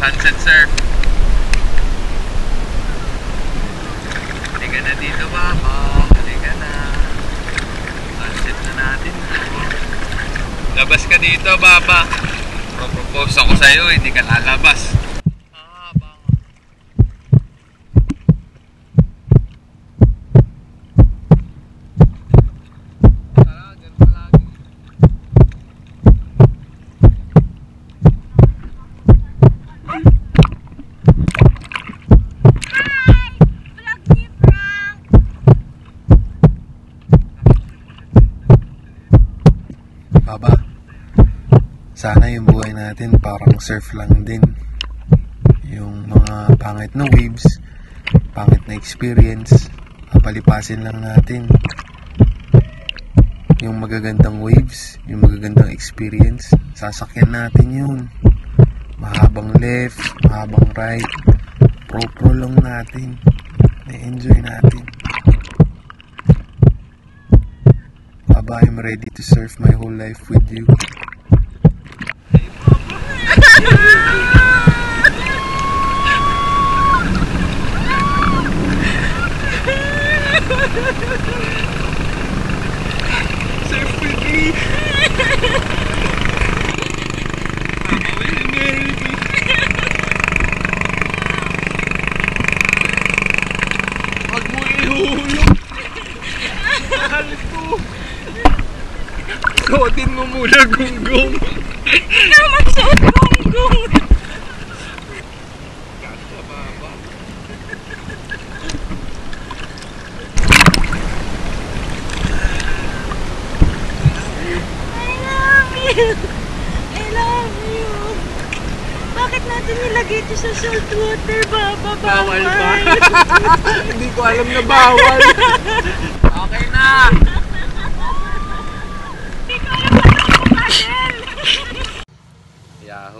Sunset surf. Halika na dito, Papa. Halika na. Sunset na natin. Labas ka dito, Papa. Propose ako sa'yo, hindi ka lalabas. Baba, sana yung buhay natin parang surf lang din. Yung mga pangit na waves, pangit na experience, papalipasin lang natin. Yung magagandang waves, yung magagandang experience, sasakyan natin yun. Mahabang left, mahabang right, pro-pro natin. Na-enjoy natin. I'm ready to serve my whole life with you. Suotin mo muna gunggong. Ikaw magsuot gonggong! I love you! I love you! Bakit natin nilagay ito sa salt water, Baba? Bawal ba? Hindi ko alam na bawal. Okay na. Hindi ko alam na ito paddle! Yahoo.